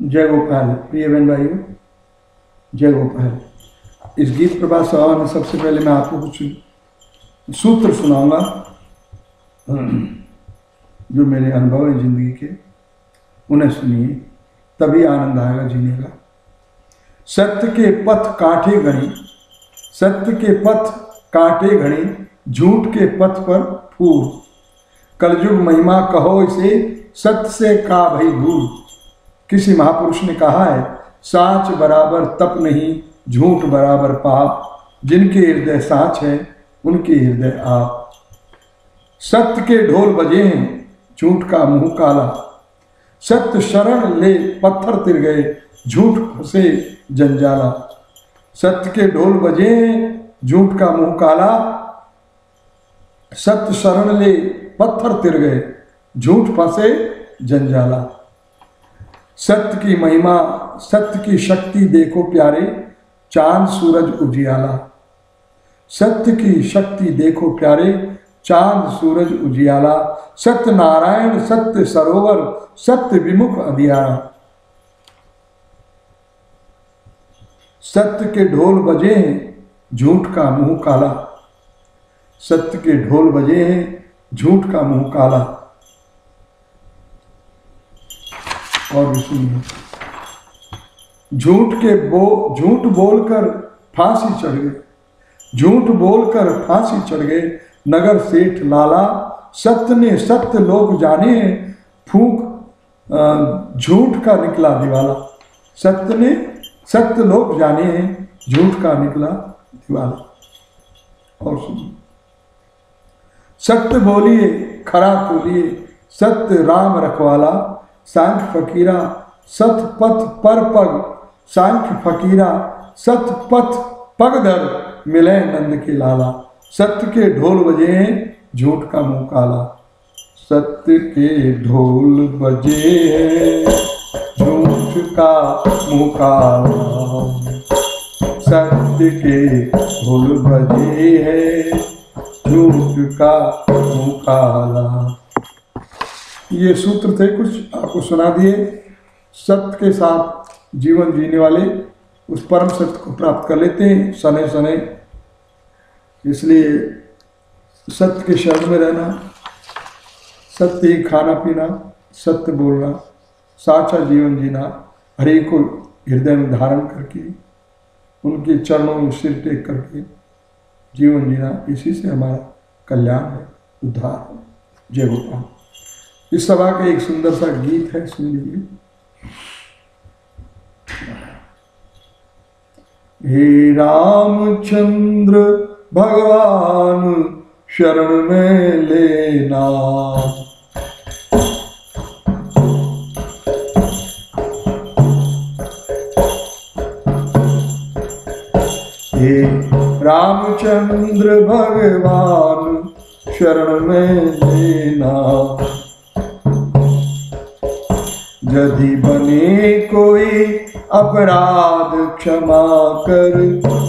जय गोपाल, प्रिय बहन भाइयों, जय गोपाल। इस गीत प्रभात सभा में सबसे पहले मैं आपको कुछ सूत्र सुनाऊँगा, जो मेरे अनुभव है ज़िंदगी के। उन्हें सुनिए, तभी आनंद आएगा जीने का। सत्य के पथ काटे घड़ी सत्य के पथ काटे घड़ी झूठ के पथ पर फूल कलयुग महिमा कहो इसे, सत्य से का भई भूल किसी महापुरुष ने कहा है, साच बराबर तप नहीं, झूठ बराबर पाप। जिनके हृदय साच है, उनके हृदय आप। सत्य के ढोल बजे हैं, झूठ का मुँह काला। सत्य शरण ले पत्थर तिर गए, झूठ फंसे जंजाला। सत्य के ढोल बजे झूठ का मुँह काला। सत्य शरण ले पत्थर तिर गए, झूठ फंसे जंजाला। सत्य की महिमा, सत्य की शक्ति देखो प्यारे, चाँद सूरज उजियाला। सत्य की शक्ति देखो प्यारे, चाँद सूरज उजियाला। सत्य नारायण सत्य सरोवर, सत्य विमुख अंधियारा। सत्य के ढोल बजे हैं झूठ का मुँह काला। सत्य के ढोल बजे हैं झूठ का मुँह काला। और सुनिए झूठ के बो, झूठ बोलकर फांसी चढ़ गए झूठ बोलकर फांसी चढ़ गए नगर सेठ लाला, सत्य ने सत्य लोग जाने, फूक झूठ का निकला दिवाला। सत्य ने सत्य लोग जाने, झूठ का निकला दिवाला। और सुनिए सत्य बोलिए, खरा बोलिए सत्य राम रखवाला सांख्य फकीरा, सत पथ पर पग। सांख्य फकीरा, सत पथ पग पगधर मिले नंद के लाला। सत्य के ढोल बजे, झूठ का मुँह काला। सत्य के ढोल बजे, झूठ का मुँह काला। सत्य के ढोल बजे है झूठ का मुँह काला। ये सूत्र थे कुछ, आपको सुना दिए। सत्य के साथ जीवन जीने वाले उस परम सत्य को प्राप्त कर लेते हैं, सने सने। इसलिए सत्य के शरण में रहना सत्य ही खाना पीना सत्य बोलना, साचा जीवन जीना, हरे को हृदय में धारण करके, उनके चरणों में सिर टेक करके जीवन जीना, इसी से हमारा कल्याण है, उद्धार है। जय गोपाल इस सभा का एक सुंदर सा गीत है, सुन लीजिए। हे रामचंद्र, भगवान, शरण में लेना। हे रामचंद्र, भगवान, शरण में लेना। यदि बने कोई अपराध क्षमा कर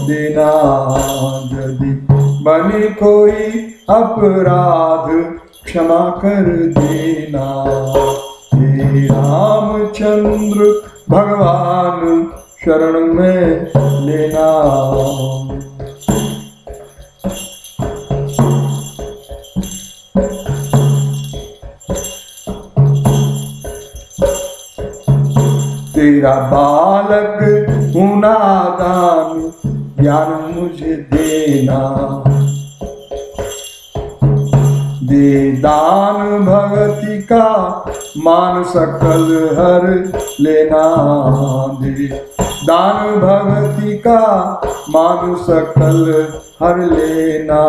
देना, यदि बने कोई अपराध क्षमा कर देना, हे रामचंद्र भगवान, शरण में लेना। तेरा बालक दान ज्ञान मुझे देना। दे दान भगति का मान सकल हर लेना दे। दान भगति का मान सकल हर लेना।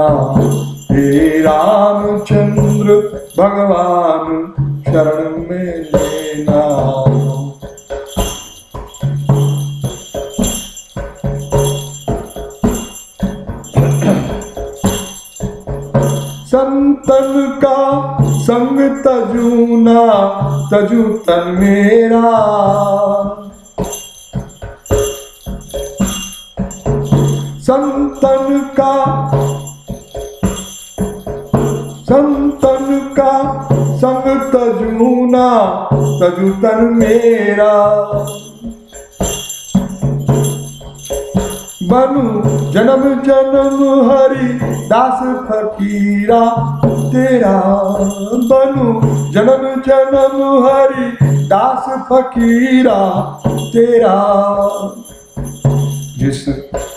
हे रामचंद्र, भगवान शरण में लेना। संतन का संग तजूना तजू तन मेरा। संतन का संतन का संग तजूना तजू तन मेरा। बनू जन्म जन्म हरि दास फकीरा, तेरा बनु जन्म जन्म हरि दास फकीरा, तेरा। जिस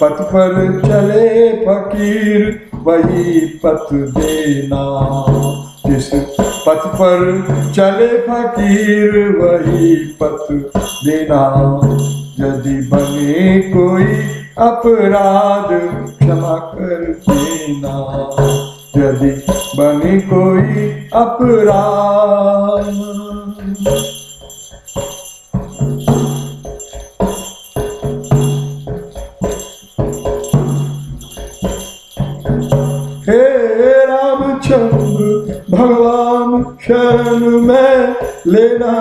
पथ पर चले फकीर, वही पथ देना। जिस पथ पर चले फकीर, वही पथ देना। यदि बने कोई अपराध क्षमा कर देना। यदि बने कोई अपराध। हे रामचंद्र भगवान शरण में लेना।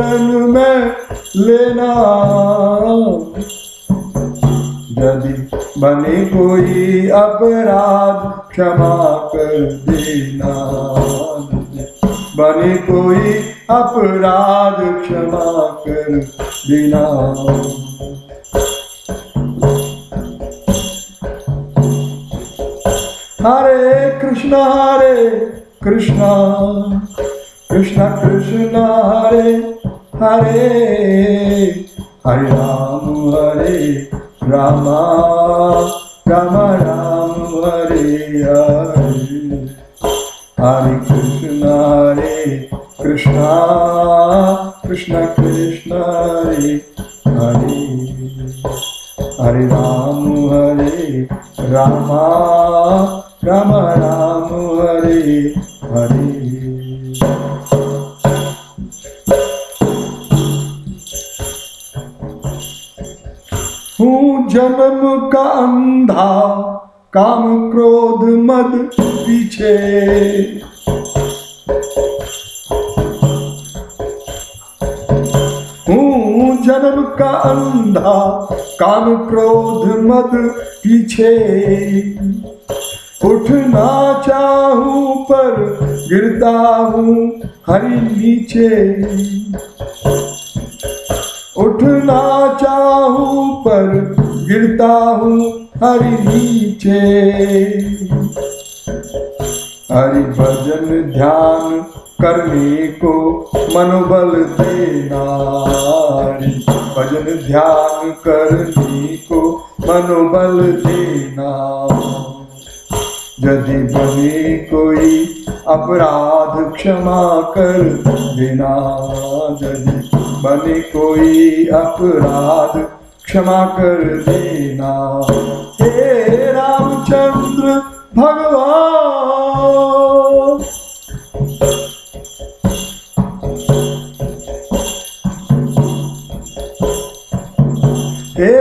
शरण में लेना। यदि बने कोई अपराध, क्षमा कर देना। बने कोई अपराध, क्षमा कर देना। हरे कृष्ण हरे कृष्ण। कृष्ण कृष्ण, हरे हरे हरे राम हरे राम हूँ जन्म का अंधा, काम क्रोध मद पीछे। हूँ जन्म का अंधा, काम क्रोध मद पीछे। उठना चाहूँ पर गिरता हूँ हरी नीचे। उठना चाहूँ, पर गिरता हूँ हरि नीचे। हरि भजन ध्यान करने को मनोबल देना। हरि भजन ध्यान करने को मनोबल देना। यदि बने कोई अपराध क्षमा कर देना यदि बने कोई अपराध क्षमा कर देना। हे रामचंद्र भगवान। हे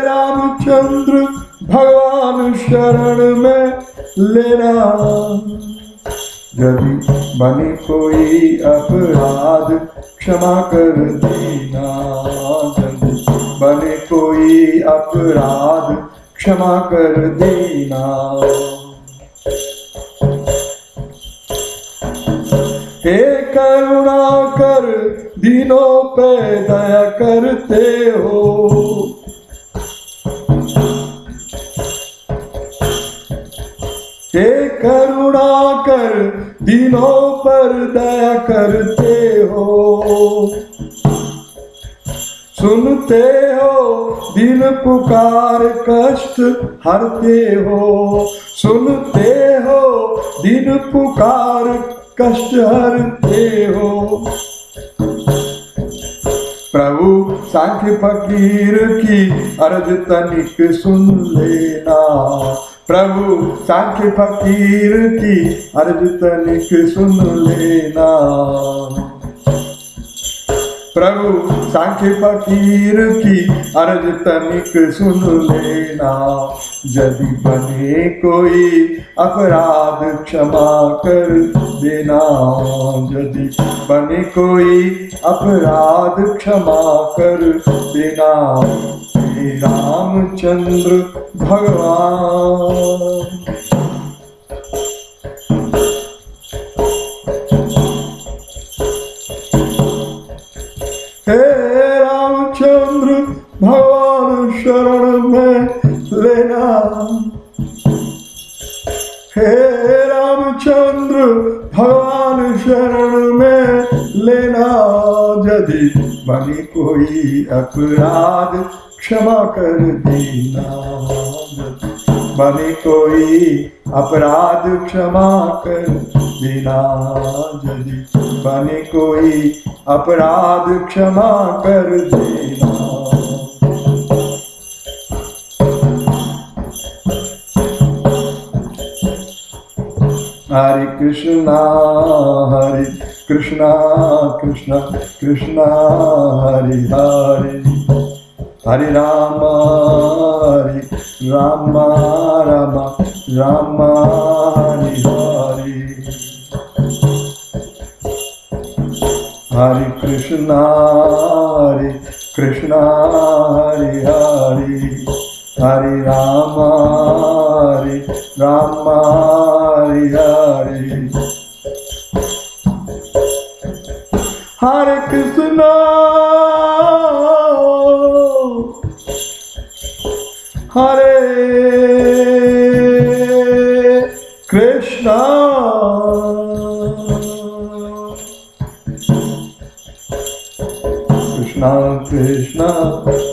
रामचंद्र भगवान शरण में लेना। यदि बने कोई अपराध, क्षमा कर देना यदि बने कोई अपराध, क्षमा कर देना। हे करुणा कर, दिनों पे दया करते हो। हे करुणा कर दिनों पर दया करते हो। सुनते हो, दिन पुकार कष्ट हरते हो। सुनते हो, दिन पुकार कष्ट हरते हो। प्रभु, सांख्य फकीर की अर्ज़ तनिक सुन लेना। प्रभु सांख्य फकीर की अर्ज़ सुन लेना। प्रभु सांख्य फकीर की अर्ज़ तनिक सुन लेना। यदि बने कोई अपराध क्षमा कर देना। यदि बने कोई अपराध क्षमा कर देना। रामचंद्र भगवान। हे रामचंद्र, भगवान शरण में लेना। हे रामचंद्र, भगवान शरण में लेना। यदि बनी कोई अपराध, क्षमा कर देना। बने कोई अपराध, क्षमा कर यदि बने कोई अपराध क्षमा कर देना। हरे कृष्णा हरे कृष्णा कृष्णा कृष्णा, हरे हरे। हरे राम हरे Ram Ram Ram, Hare Hare. Hare Krishna, Hare Krishna, Hare Hare, Hare Rama, Hare Rama, Hare Hare. Hare Krishna, Hare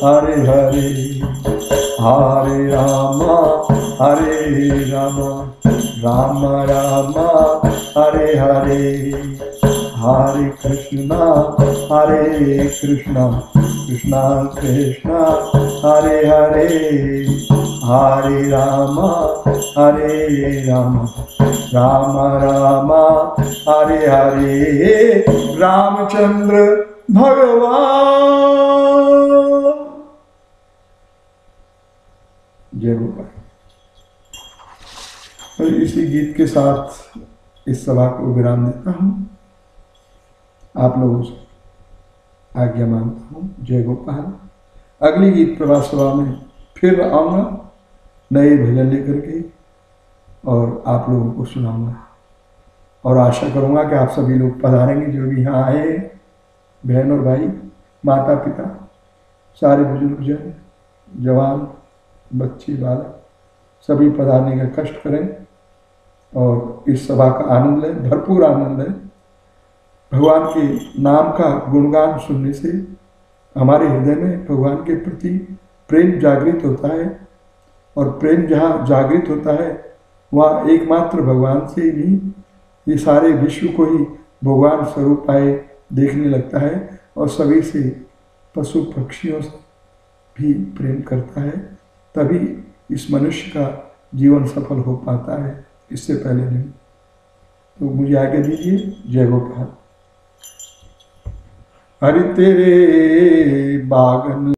Hare Hare Hare Ram हरे राम राम राम, हरे हरे। हरे कृष्णा हरे कृष्णा कृष्णा कृष्णा, हरे हरे। हरे राम हरे राम राम राम, हरे हरे। रामचंद्र भगवान। जय गोपाल और इसी गीत के साथ इस सभा को विराम देता हूँ। आप लोगों से आज्ञा माँगता हूँ। जय गोपाल। अगली गीत प्रवास सभा में फिर आऊँगा। नए भजन लेकर के और आप लोगों को सुनाऊँगा। और आशा करूँगा कि आप सभी लोग पधारेंगे, जो भी यहाँ आए हैं। बहन और भाई माता पिता सारे बुज़ुर्ग जन, जवान बच्चे बालक सभी पधारने का कष्ट करें और इस सभा का आनंद लें, भरपूर आनंद लें। भगवान के नाम का गुणगान सुनने से हमारे हृदय में भगवान के प्रति प्रेम जागृत होता है और प्रेम जहाँ जागृत होता है, वहाँ एकमात्र भगवान से ही ये सारे विश्व को ही भगवान स्वरूप आए देखने लगता है और सभी से पशु पक्षियों से भी प्रेम करता है। तभी इस मनुष्य का जीवन सफल हो पाता है, इससे पहले नहीं। तो मुझे आगे दीजिए, जय गोपाल। हरि तेरे बागन